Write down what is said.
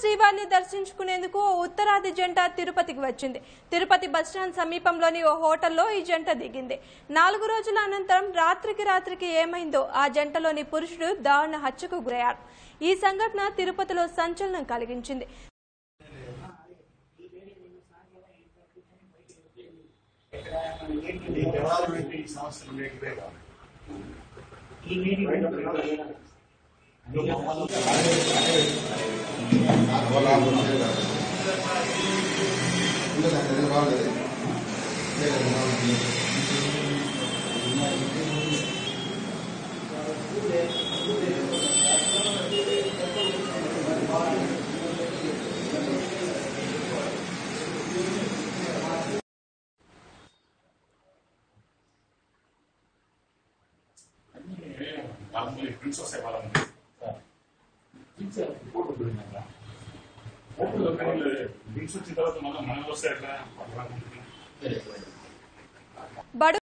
శ్రీవారిని దర్శించుకునేందుకు ఓ ఉత్తరాది జంట తిరుపతికి వచ్చింది. తిరుపతి బస్టాండ్ సమీపంలోని ఓ హోటల్లో ఈ జంట దిగింది. నాలుగు రోజుల అనంతరం రాత్రికి రాత్రికి ఏమైందో ఆ జంటలోని పురుషుడు దారుణ హత్యకు గురయ్యాడు. ఈ సంఘటన తిరుపతిలో సంచలనం కలిగించింది. ఈ 나중에 글쩍 세바라는 போட்டு கொடுங்க. போட்டு கையில்